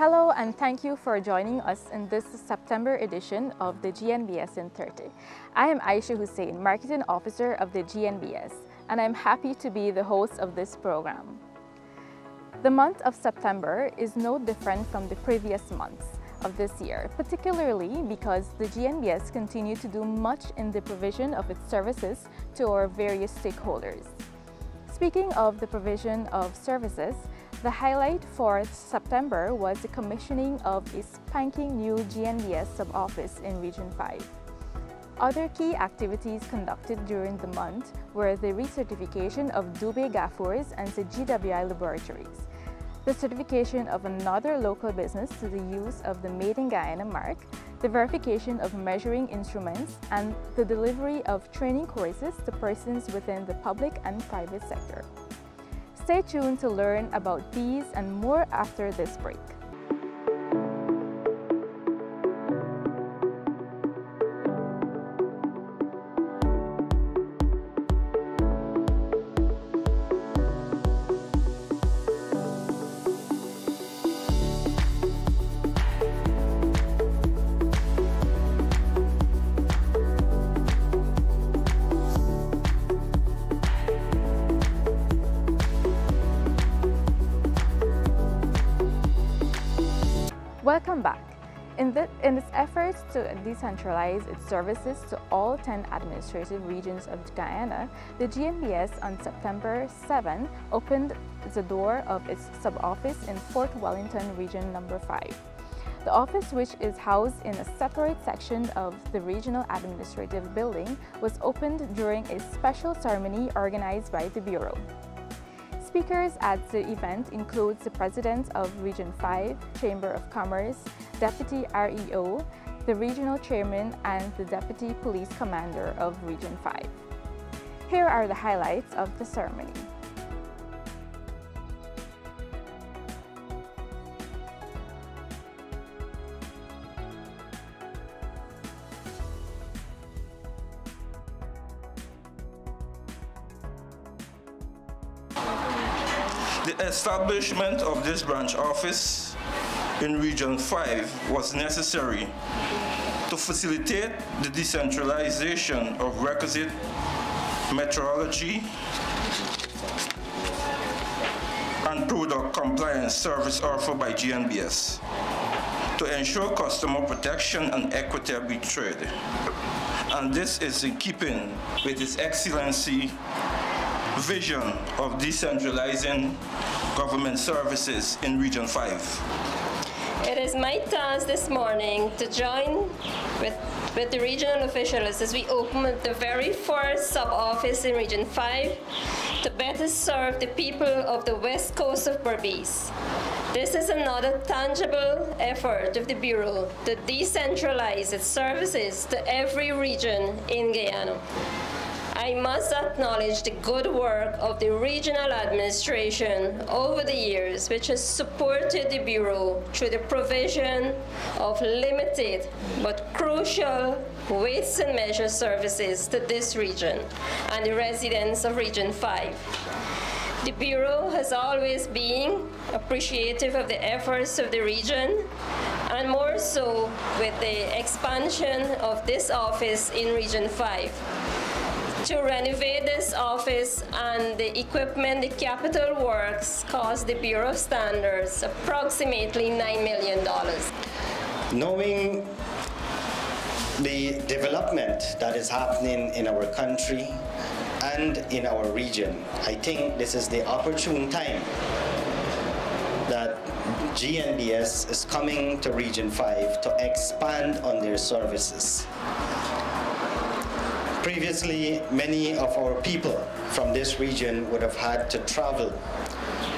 Hello and thank you for joining us in this September edition of the GNBS in 30. I am Aisha Hussein, Marketing Officer of the GNBS, and I'm happy to be the host of this program. The month of September is no different from the previous months of this year, particularly because the GNBS continue to do much in the provision of its services to our various stakeholders. Speaking of the provision of services, the highlight for September was the commissioning of a spanking new GNBS sub-office in Region 5. Other key activities conducted during the month were the recertification of Doobay Gafoors and the GWI laboratories, the certification of another local business to the use of the Made in Guyana mark, the verification of measuring instruments, and the delivery of training courses to persons within the public and private sector. Stay tuned to learn about these and more after this break. To decentralize its services to all 10 administrative regions of Guyana, the GNBS on September 7 opened the door of its sub-office in Fort Wellington Region Number 5. The office, which is housed in a separate section of the Regional Administrative Building, was opened during a special ceremony organized by the Bureau. Speakers at the event includes the President of Region 5, Chamber of Commerce, Deputy REO, the Regional Chairman, and the Deputy Police Commander of Region 5. Here are the highlights of the ceremony. The establishment of this branch office in Region 5 was necessary to facilitate the decentralization of requisite metrology and product compliance service offered by GNBS to ensure customer protection and equitable trade. And this is in keeping with His Excellency vision of decentralizing government services in Region 5. It is my task this morning to join with, with the regional officials as we open the very first sub-office in Region 5 to better serve the people of the west coast of Berbice. This is another tangible effort of the Bureau to decentralize its services to every region in Guyana. I must acknowledge the good work of the regional administration over the years, which has supported the Bureau through the provision of limited but crucial weights and measure services to this region and the residents of Region 5. The Bureau has always been appreciative of the efforts of the region and more so with the expansion of this office in Region 5 to renovate this office and the equipment, the capital works cost the Bureau of Standards approximately $9 million. Knowing the development that is happening in our country and in our region, I think this is the opportune time that GNBS is coming to Region 5 to expand on their services. Previously, many of our people from this region would have had to travel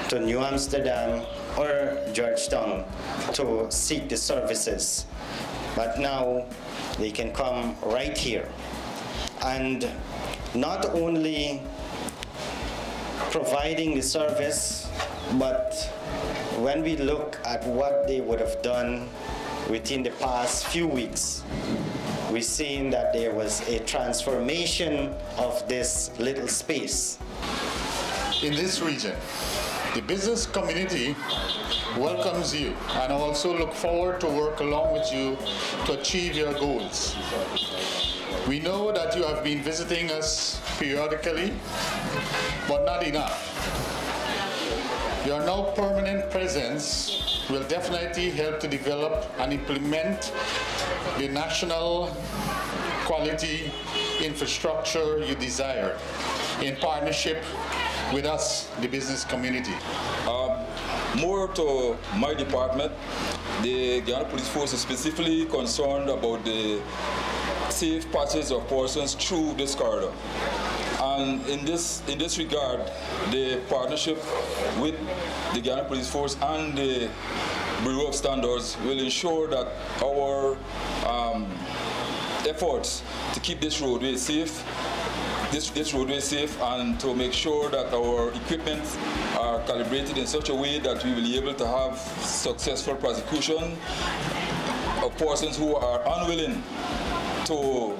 to New Amsterdam or Georgetown to seek the services. But now they can come right here. And not only providing the service, but when we look at what they would have done within the past few weeks, we've seen that there was a transformation of this little space. In this region, the business community welcomes you and also look forward to work along with you to achieve your goals. We know that you have been visiting us periodically, but not enough. Your now permanent presence will definitely help to develop and implement the national quality infrastructure you desire in partnership with us, the business community. Um, more to my department, the Guyana Police Force is specifically concerned about the safe passage of persons through this corridor. And in this, in this regard, the partnership with the Guyana Police Force and the Bureau of Standards will ensure that our um, efforts to keep this roadway safe this, this roadway safe and to make sure that our equipment are calibrated in such a way that we will be able to have successful prosecution of persons who are unwilling to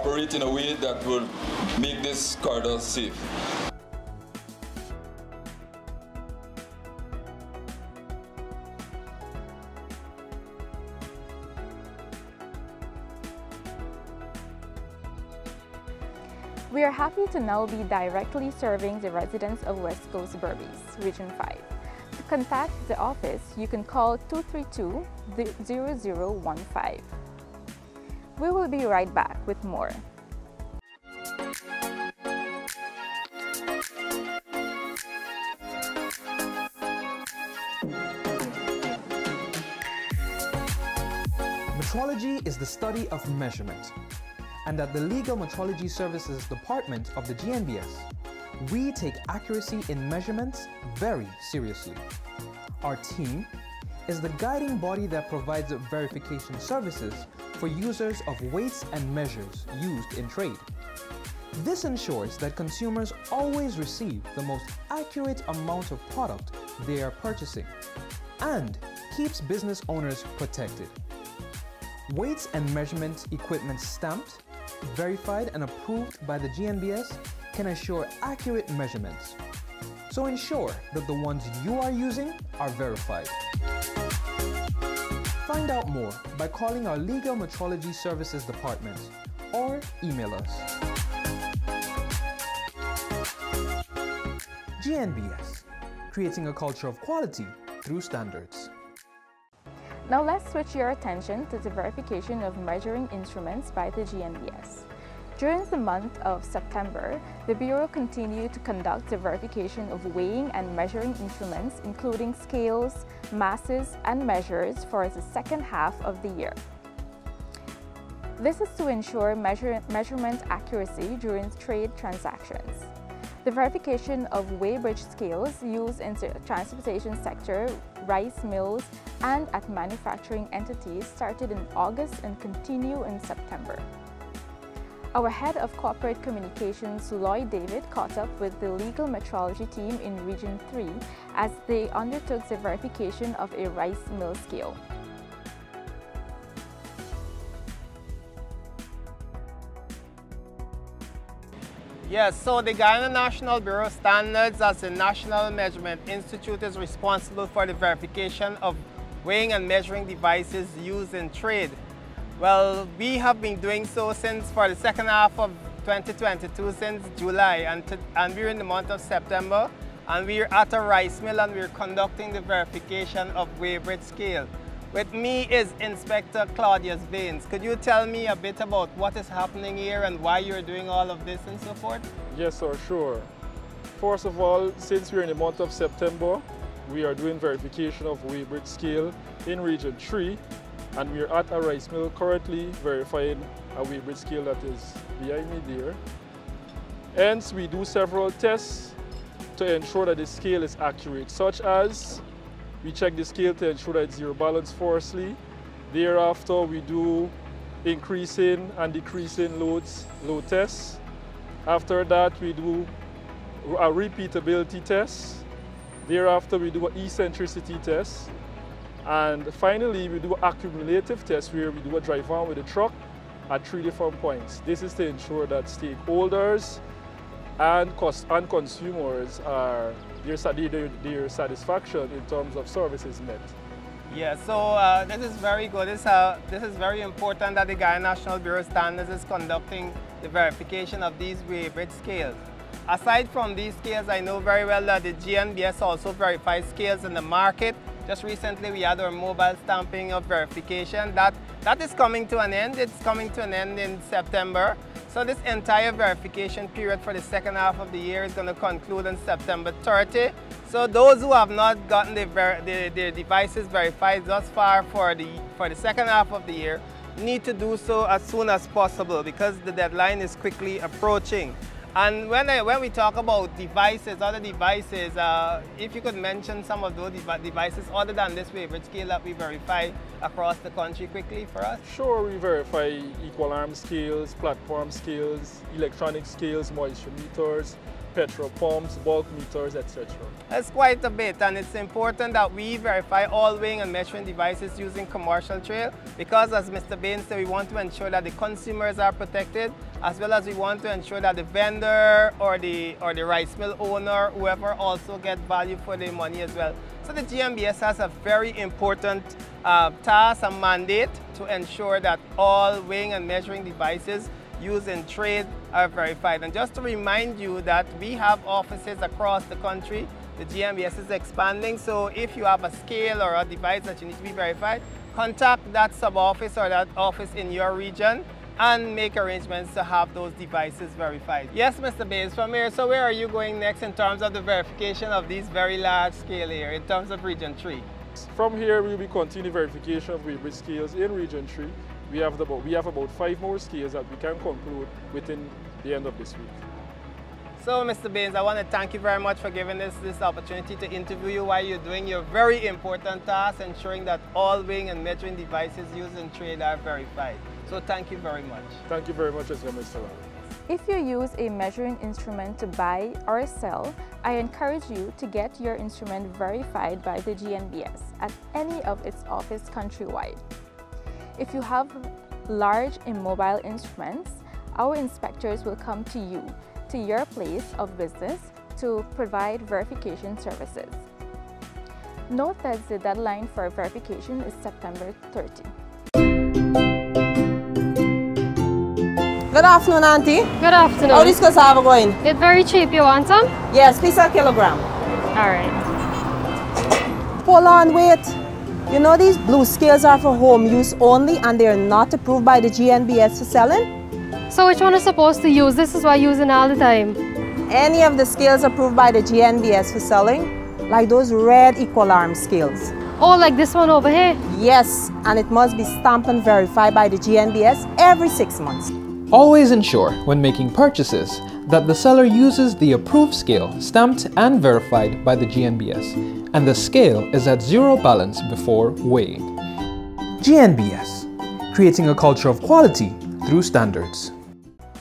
operate in a way that will make this corridor safe. We are happy to now be directly serving the residents of West Coast Berbice, Region 5. To contact the office, you can call 232-0015. We will be right back with more. Metrology is the study of measurement and at the Legal Metrology Services Department of the GNBS, we take accuracy in measurements very seriously. Our team is the guiding body that provides verification services for users of weights and measures used in trade. This ensures that consumers always receive the most accurate amount of product they are purchasing and keeps business owners protected. Weights and measurement equipment stamped verified and approved by the GNBS can assure accurate measurements. So ensure that the ones you are using are verified. Find out more by calling our Legal Metrology Services Department or email us. GNBS, creating a culture of quality through standards. Now let's switch your attention to the verification of measuring instruments by the GNBS. During the month of September, the Bureau continued to conduct the verification of weighing and measuring instruments, including scales, masses, and measures for the second half of the year. This is to ensure measure measurement accuracy during trade transactions. The verification of weighbridge scales used in the transportation sector, rice mills, and at manufacturing entities started in August and continue in September. Our head of corporate communications, Lloyd David, caught up with the legal metrology team in Region 3 as they undertook the verification of a rice mill scale. Yes, so the Guyana National Bureau of Standards as the National Measurement Institute is responsible for the verification of weighing and measuring devices used in trade. Well, we have been doing so since for the second half of 2022, since July, and, to, and we're in the month of September, and we're at a rice mill and we're conducting the verification of weighbridge scale. With me is Inspector Claudius Baines. Could you tell me a bit about what is happening here and why you're doing all of this and so forth? Yes, sir, sure. First of all, since we're in the month of September, we are doing verification of weighbridge scale in Region 3 and we're at a rice mill currently verifying a weighbridge scale that is behind me there. Hence, we do several tests to ensure that the scale is accurate, such as we check the scale to ensure that it's zero balance forcefully. Thereafter, we do increasing and decreasing loads, load tests. After that, we do a repeatability test. Thereafter, we do an eccentricity test. And finally, we do accumulative tests where we do a drive on with a truck at three different points. This is to ensure that stakeholders and, cost, and consumers are, their, their, their satisfaction in terms of services met. Yeah, so uh, this is very good. This, uh, this is very important that the Guyana National Bureau of Standards is conducting the verification of these weighbridge scales. Aside from these scales, I know very well that the GNBS also verifies scales in the market. Just recently we had our mobile stamping of verification. That, that is coming to an end. It's coming to an end in September. So this entire verification period for the second half of the year is going to conclude on September 30. So those who have not gotten their, their, devices verified thus far for the, for the second half of the year need to do so as soon as possible because the deadline is quickly approaching. And when, I, when we talk about devices, other devices, uh, if you could mention some of those devices other than this weighbridge scale that we verify across the country quickly for us? Sure, we verify equal arm scales, platform scales, electronic scales, moisture meters, petrol pumps, bulk meters, etc. That's quite a bit and it's important that we verify all weighing and measuring devices using commercial trail because as Mr. Bain said, we want to ensure that the consumers are protected as well as we want to ensure that the vendor or the, or the rice mill owner, whoever also get value for their money as well. So the GNBS has a very important uh, task and mandate to ensure that all weighing and measuring devices used in trade are verified. And just to remind you that we have offices across the country. The GNBS is expanding, so if you have a scale or a device that you need to be verified, contact that sub-office or that office in your region and make arrangements to have those devices verified. Yes, Mr. Baines, from here, so where are you going next in terms of the verification of these very large scale here in terms of Region 3? From here, we will be continuing verification of weighbridge scales in Region 3 we have about we have about five more scales that we can conclude within the end of this week. So, Mr. Baines, I want to thank you very much for giving us this opportunity to interview you while you're doing your very important task, ensuring that all weighing and measuring devices used in trade are verified. So, thank you very much. Thank you very much as well, Mr. Lam. If you use a measuring instrument to buy or sell, I encourage you to get your instrument verified by the GNBS at any of its offices countrywide. If you have large immobile instruments, our inspectors will come to you, to your place of business, to provide verification services. Note that the deadline for verification is September 30. Good afternoon, Auntie. Good afternoon. How these cassava going? It's very cheap. You want some? Yes, please a kilogram. All right. Hold on, wait. You know these blue scales are for home use only and they're not approved by the GNBS for selling? So which one is supposed to use? This is why I use using all the time. Any of the scales approved by the GNBS for selling, like those red equal arm scales. Oh, like this one over here? Yes, and it must be stamped and verified by the GNBS every six months. Always ensure, when making purchases, that the seller uses the approved scale stamped and verified by the GNBS, and the scale is at zero balance before weighing. GNBS, creating a culture of quality through standards.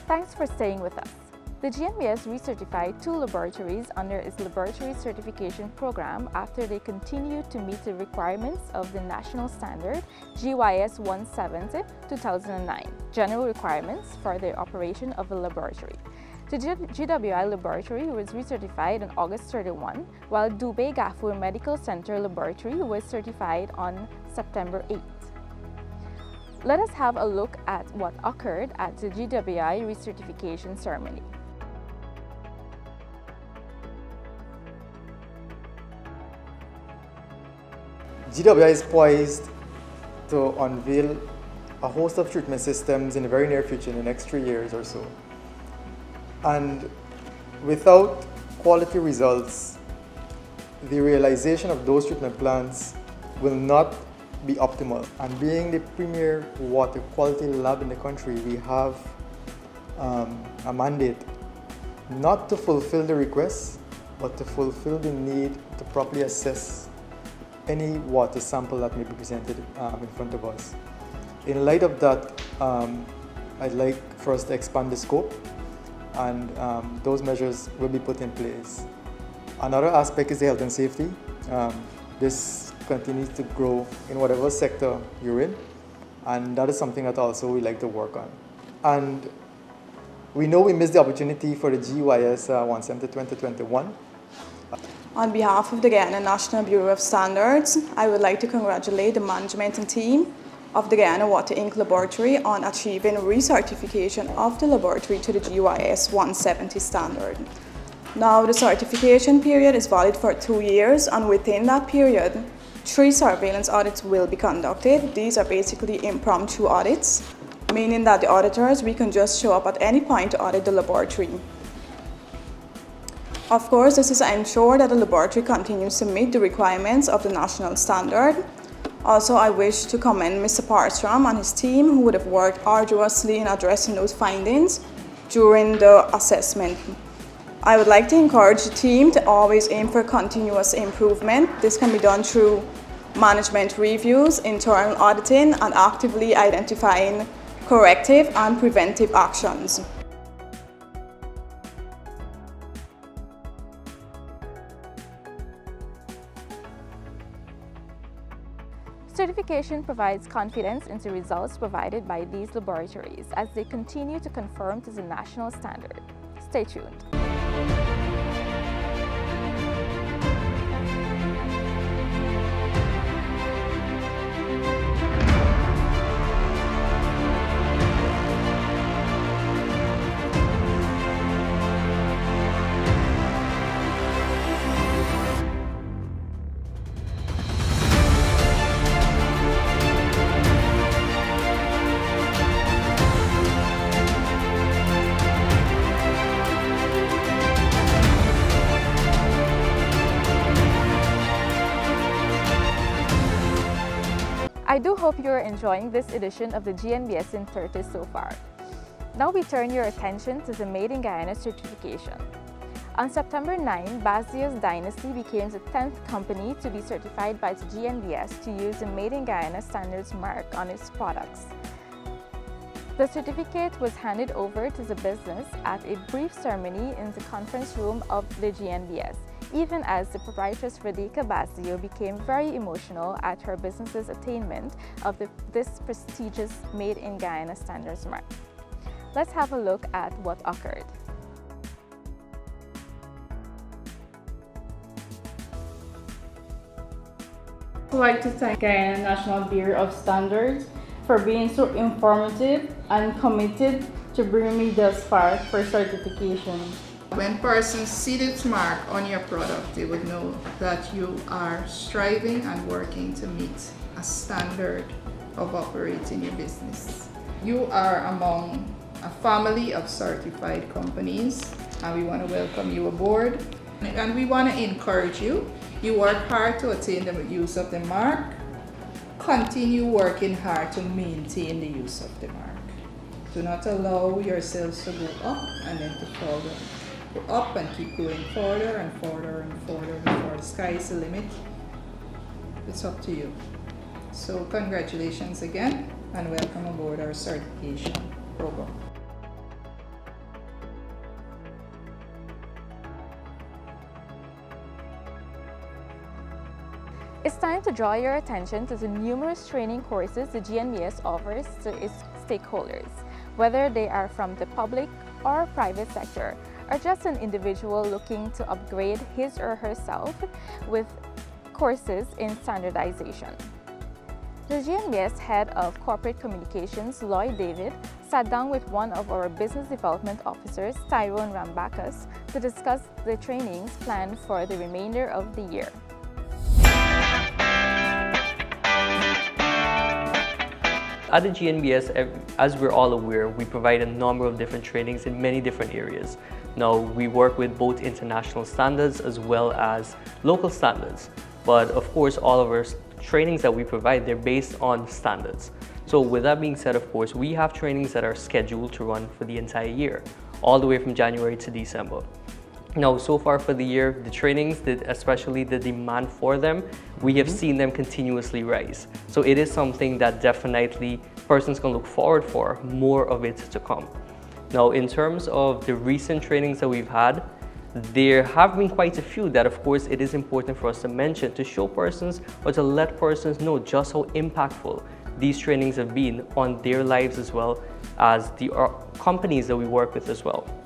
Thanks for staying with us. The GNBS recertified two laboratories under its laboratory certification program after they continued to meet the requirements of the national standard GYS 170 2009, general requirements for the operation of a laboratory. The GWI laboratory was recertified on August 31, while Doobay Gafoor Medical Center laboratory was certified on September 8. Let us have a look at what occurred at the GWI recertification ceremony. GWI is poised to unveil a host of treatment systems in the very near future, in the next three years or so. And without quality results, the realization of those treatment plans will not be optimal. And being the premier water quality lab in the country, we have um, a mandate not to fulfill the requests, but to fulfill the need to properly assess any water sample that may be presented um, in front of us. In light of that, um, I'd like for us to expand the scope and um, those measures will be put in place. Another aspect is the health and safety. Um, this continues to grow in whatever sector you're in and that is something that also we like to work on. And We know we missed the opportunity for the GYS uh, 170 2021. On behalf of the Guyana National Bureau of Standards, I would like to congratulate the management and team of the Guyana Water Inc. laboratory on achieving recertification of the laboratory to the GYS 170 standard. Now, the certification period is valid for two years, and within that period, three surveillance audits will be conducted. These are basically impromptu audits, meaning that the auditors, we can just show up at any point to audit the laboratory. Of course, this is to ensure that the laboratory continues to meet the requirements of the national standard also, I wish to commend Mr. Parstrom and his team who would have worked arduously in addressing those findings during the assessment. I would like to encourage the team to always aim for continuous improvement. This can be done through management reviews, internal auditing, and actively identifying corrective and preventive actions. Certification provides confidence into results provided by these laboratories as they continue to conform to the national standard. Stay tuned. I do hope you're enjoying this edition of the GNBS in 30 so far. Now we turn your attention to the Made in Guyana certification. On September 9, Basio's Dynasty became the 10th company to be certified by the GNBS to use the Made in Guyana standards mark on its products. The certificate was handed over to the business at a brief ceremony in the conference room of the GNBS even as the proprietress Radhika Basio became very emotional at her business's attainment of the, this prestigious Made in Guyana standards mark. Let's have a look at what occurred. I'd like to thank Guyana National Bureau of Standards for being so informative and committed to bringing me thus far for certification. When persons see this mark on your product, they would know that you are striving and working to meet a standard of operating your business. You are among a family of certified companies and we want to welcome you aboard and we want to encourage you. You work hard to attain the use of the mark. Continue working hard to maintain the use of the mark. Do not allow yourselves to go up and then to fall down go up and keep going further and further and further before the sky is the limit. It's up to you. So congratulations again and welcome aboard our certification program. It's time to draw your attention to the numerous training courses the GNBS offers to its stakeholders, whether they are from the public or private sector, or just an individual looking to upgrade his or herself with courses in standardization. The GNBS Head of Corporate Communications, Lloyd David, sat down with one of our business development officers, Tyrone Rambaccus, to discuss the trainings planned for the remainder of the year. At the GNBS, as we're all aware, we provide a number of different trainings in many different areas. Now, we work with both international standards as well as local standards. But of course, all of our trainings that we provide, they're based on standards. So with that being said, of course, we have trainings that are scheduled to run for the entire year, all the way from January to December. Now, so far for the year, the trainings, especially the demand for them, we have mm -hmm. seen them continuously rise. So it is something that definitely persons can look forward for, more of it to come. Now, in terms of the recent trainings that we've had, there have been quite a few that of course it is important for us to mention to show persons or to let persons know just how impactful these trainings have been on their lives as well as the companies that we work with as well.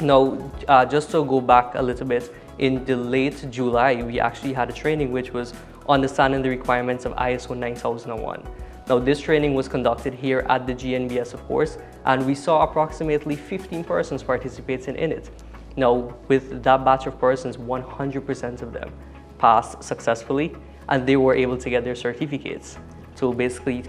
Now, uh, just to go back a little bit, in the late July, we actually had a training which was understanding the requirements of ISO 9001. Now, this training was conducted here at the GNBS, of course, and we saw approximately 15 persons participating in it. Now, with that batch of persons, 100% of them passed successfully, and they were able to get their certificates. So basically,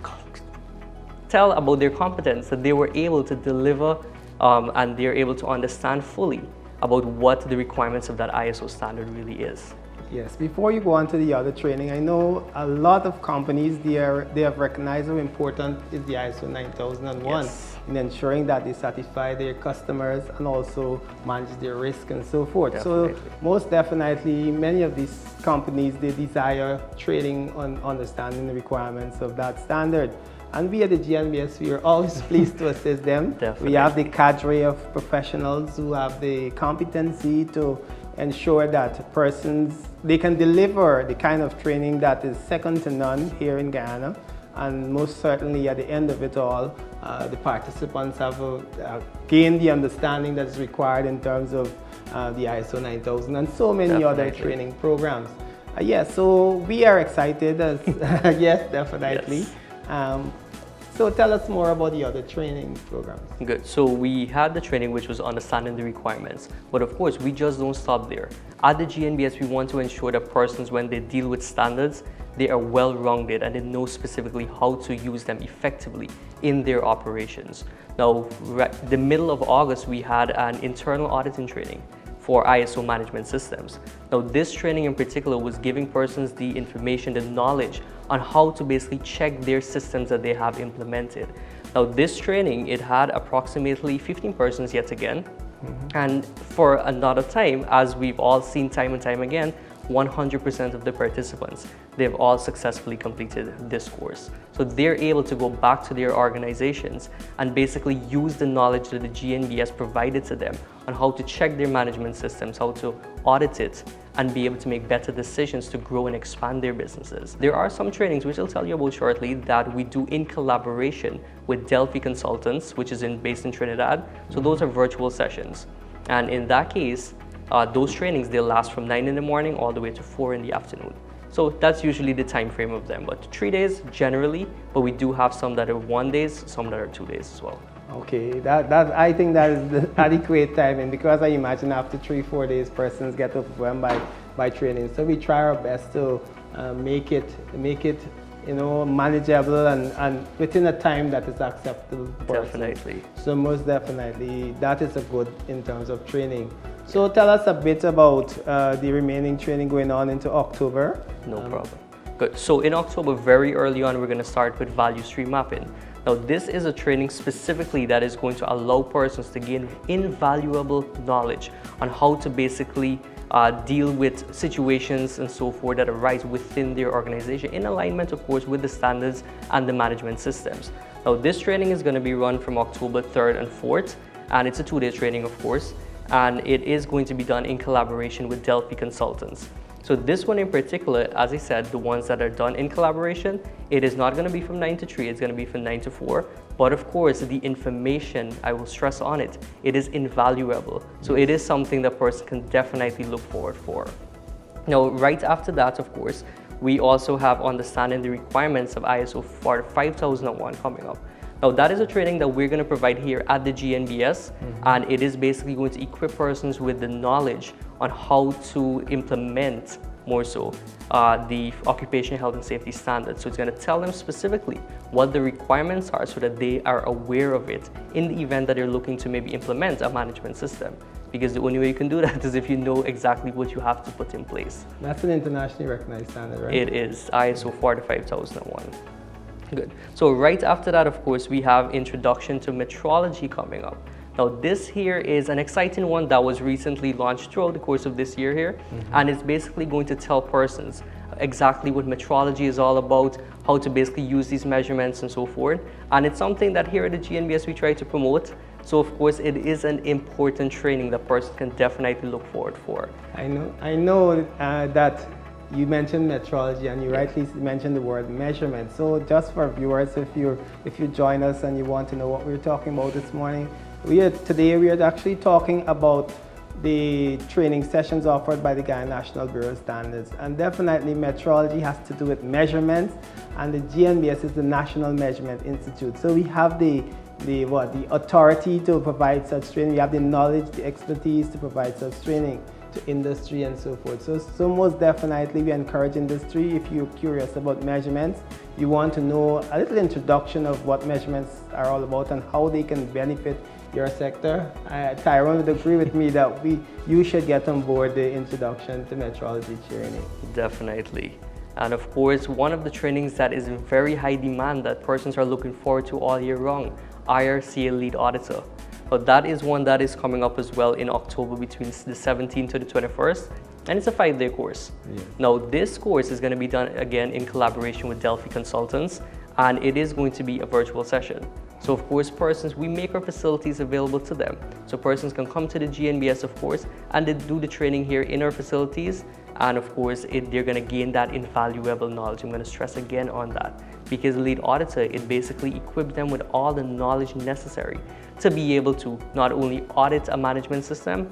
tell about their competence, that they were able to deliver um, and they're able to understand fully about what the requirements of that ISO standard really is. Yes, before you go on to the other training, I know a lot of companies, they, are, they have recognized how important is the ISO 9001 yes. in ensuring that they satisfy their customers and also manage their risk and so forth. Definitely. So most definitely, many of these companies, they desire training on understanding the requirements of that standard. And we at the GNBS, we are always pleased to assist them. Definitely. We have the cadre of professionals who have the competency to ensure that persons, they can deliver the kind of training that is second to none here in Guyana. And most certainly at the end of it all, uh, the participants have uh, gained the understanding that is required in terms of uh, the ISO 9000 and so many definitely. other training programs. Uh, yes, yeah, so we are excited as, yes, definitely. Yes. Um, so tell us more about the other training programs. Good. So we had the training which was understanding the requirements. But of course, we just don't stop there. At the GNBS, we want to ensure that persons, when they deal with standards, they are well-rounded and they know specifically how to use them effectively in their operations. Now, right, the middle of August, we had an internal auditing training for ISO management systems. Now this training in particular was giving persons the information, the knowledge on how to basically check their systems that they have implemented. Now this training, it had approximately 15 persons yet again. Mm -hmm. And for another time, as we've all seen time and time again, 100% of the participants, they've all successfully completed this course. So they're able to go back to their organizations and basically use the knowledge that the GNB has provided to them on how to check their management systems, how to audit it, and be able to make better decisions to grow and expand their businesses. There are some trainings, which I'll tell you about shortly, that we do in collaboration with Delphi Consultants, which is in, based in Trinidad. So those are virtual sessions. And in that case, uh, those trainings, they'll last from 9 in the morning all the way to 4 in the afternoon. So that's usually the time frame of them, but three days generally, but we do have some that are one days, some that are two days as well. Okay, that, that I think that is the adequate timing because I imagine after three, four days, persons get overwhelmed by, by training. So we try our best to uh, make it make it you know manageable and, and within a time that is acceptable. Definitely. So most definitely, that is a good in terms of training. So tell us a bit about uh, the remaining training going on into October. No um, problem. Good. So in October, very early on, we're going to start with value stream mapping. Now, this is a training specifically that is going to allow persons to gain invaluable knowledge on how to basically uh, deal with situations and so forth that arise within their organization in alignment, of course, with the standards and the management systems. Now, this training is going to be run from October 3rd and 4th, and it's a two-day training, of course and it is going to be done in collaboration with Delphi Consultants. So this one in particular, as I said, the ones that are done in collaboration, it is not going to be from 9 to 3, it's going to be from 9 to 4. But of course, the information, I will stress on it, it is invaluable. So it is something that person can definitely look forward for. Now, right after that, of course, we also have understanding the requirements of ISO 5001 coming up. Now that is a training that we're going to provide here at the GNBS mm -hmm. and it is basically going to equip persons with the knowledge on how to implement more so uh, the occupational health and safety standards. So it's going to tell them specifically what the requirements are so that they are aware of it in the event that they're looking to maybe implement a management system. Because the only way you can do that is if you know exactly what you have to put in place. That's an internationally recognized standard, right? It is ISO 45001. Good. So right after that, of course, we have introduction to metrology coming up. Now this here is an exciting one that was recently launched throughout the course of this year here, mm -hmm. and it's basically going to tell persons exactly what metrology is all about, how to basically use these measurements and so forth. And it's something that here at the GNBS we try to promote. So of course it is an important training that person can definitely look forward for. I know, I know uh, that you mentioned metrology and you rightly mentioned the word measurement. So just for viewers, if you if you join us and you want to know what we are talking about this morning, we are today we are actually talking about the training sessions offered by the Guyana National Bureau of Standards. And definitely metrology has to do with measurements and the GNBS is the National Measurement Institute. So we have the the what the authority to provide such training, we have the knowledge, the expertise to provide such training to industry and so forth. So, so most definitely we encourage industry if you're curious about measurements, you want to know a little introduction of what measurements are all about and how they can benefit your sector. Uh, Tyrone would agree with me that we, you should get on board the introduction to metrology training. Definitely. And of course, one of the trainings that is in very high demand that persons are looking forward to all year long, IRCA Lead Auditor. But that is one that is coming up as well in October between the 17th to the 21st. And it's a five-day course. Yeah. Now, this course is going to be done again in collaboration with Delphi Consultants, and it is going to be a virtual session. So of course, persons, we make our facilities available to them. So persons can come to the GNBS, of course, and they do the training here in our facilities. And of course, it, they're gonna gain that invaluable knowledge. I'm gonna stress again on that because lead auditor, it basically equips them with all the knowledge necessary to be able to not only audit a management system,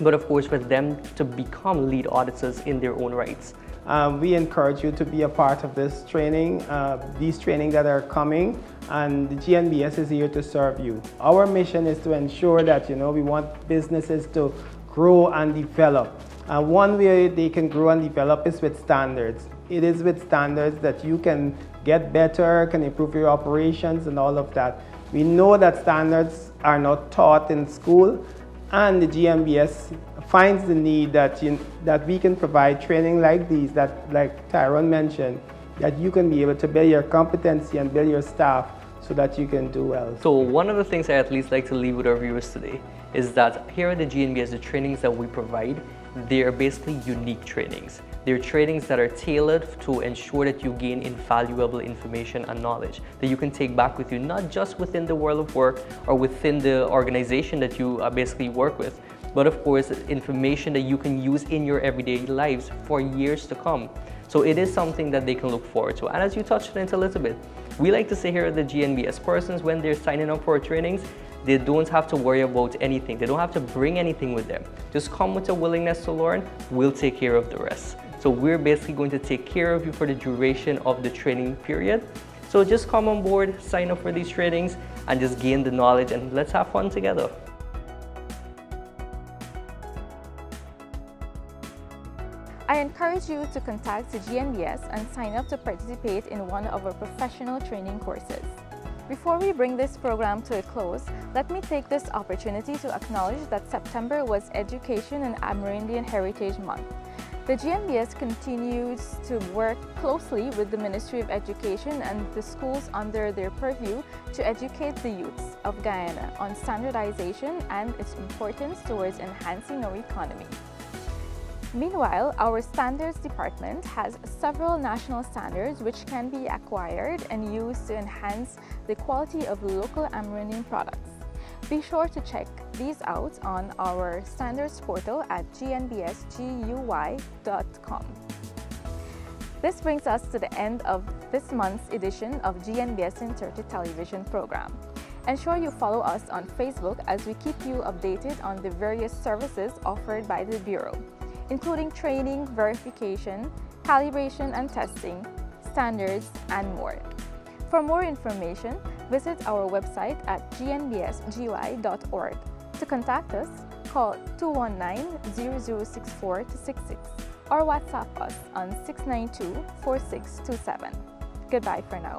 but of course for them to become lead auditors in their own rights. Um, we encourage you to be a part of this training, uh, these training that are coming, and the GNBS is here to serve you. Our mission is to ensure that, you know, we want businesses to grow and develop. And one way they can grow and develop is with standards. It is with standards that you can get better, can improve your operations and all of that. We know that standards are not taught in school and the GNBS finds the need that, you, that we can provide training like these that, like Tyrone mentioned, that you can be able to build your competency and build your staff so that you can do well. So one of the things I at least like to leave with our viewers today is that here at the GNBS, the trainings that we provide, they are basically unique trainings. They're trainings that are tailored to ensure that you gain invaluable information and knowledge that you can take back with you, not just within the world of work or within the organization that you uh, basically work with, but of course, information that you can use in your everyday lives for years to come. So it is something that they can look forward to. And as you touched on it a little bit, we like to say here at the GNBS, persons when they're signing up for trainings, they don't have to worry about anything. They don't have to bring anything with them. Just come with a willingness to learn, we'll take care of the rest. So we're basically going to take care of you for the duration of the training period. So just come on board, sign up for these trainings, and just gain the knowledge and let's have fun together. I encourage you to contact the GNBS and sign up to participate in one of our professional training courses. Before we bring this program to a close, let me take this opportunity to acknowledge that September was Education and Amerindian Heritage Month. The GNBS continues to work closely with the Ministry of Education and the schools under their purview to educate the youths of Guyana on standardization and its importance towards enhancing our economy. Meanwhile, our standards department has several national standards which can be acquired and used to enhance the quality of local Amerindian products. Be sure to check these out on our standards portal at gnbsguy.com. This brings us to the end of this month's edition of GNBS in 30 television program. Ensure you follow us on Facebook as we keep you updated on the various services offered by the Bureau, including training, verification, calibration and testing, standards, and more. For more information, visit our website at gnbsgy.org. To contact us, call 219-0064-66 or WhatsApp us on 692-4627. Goodbye for now.